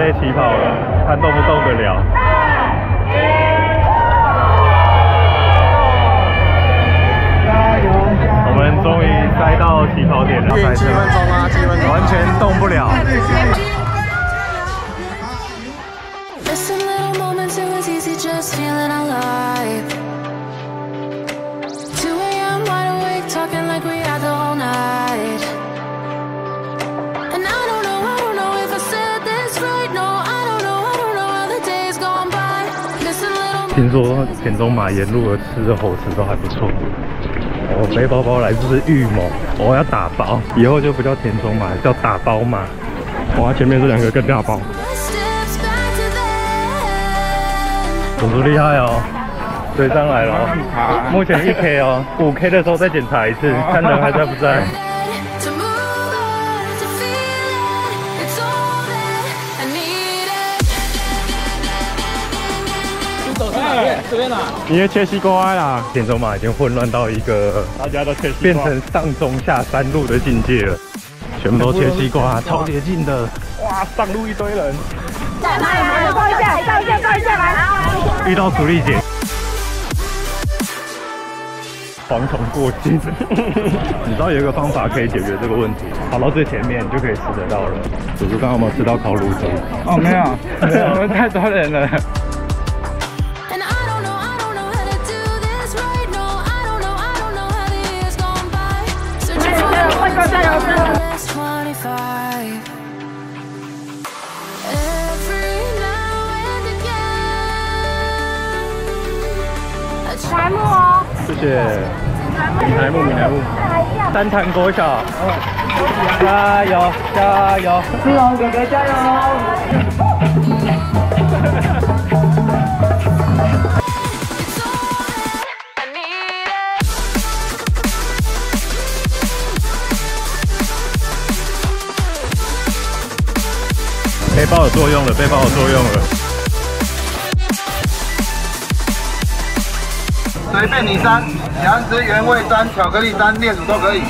备起跑了，看动不动得了。我们终于塞到起跑点了，运七分钟啊，七分钟，完全动不了。听说田中马沿路的吃的伙食都还不错。我背包包来自玉某，我要打包，以后就不叫田中马，叫打包马。哇，前面这两个更大包.叔叔厉害哦，追上来了哦。目前一 K 哦，五 K 的时候再检查一次，看人还在不在。你也切西瓜啦，田中马已经混乱到一个大家都切西瓜变成上中下三路的境界了，全部都切西瓜，超捷径的。哇，上路一堆人，再来来，抱一下，抱一下，抱一下来遇到楚丽姐，蝗虫过境。你知道有一个方法可以解决这个问题，跑到最前面你就可以吃得到了。叔叔刚刚有没有吃到烤乳猪？哦，没有，我 们太多人了。加油！柴木哦，谢谢，柴木，柴木，柴木，单谈多少？加油，加油，金龙哥哥，加油！背包有作用了，背包有作用了。随便你沾，杨枝原味沾、巧克力沾、炼乳都可以。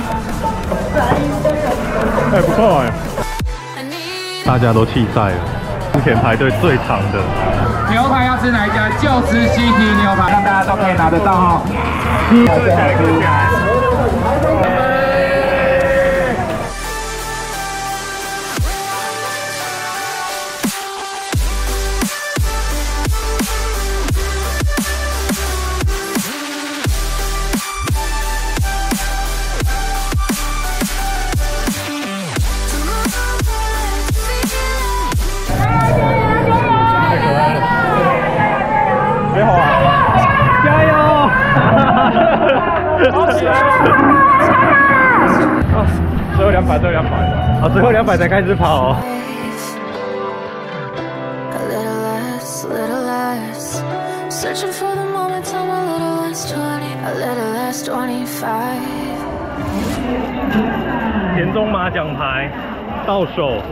哎，不错哎大家都弃赛了。目前排队最长的，牛排要吃哪一家？就吃西提牛排，让大家都可以拿得到哈。没哦最后两百，最后两百。啊，最后两百才开始跑、哦。A little less, little less. Searching for the moments I'm a little less 20, a little less 25. 田中马奖牌到手，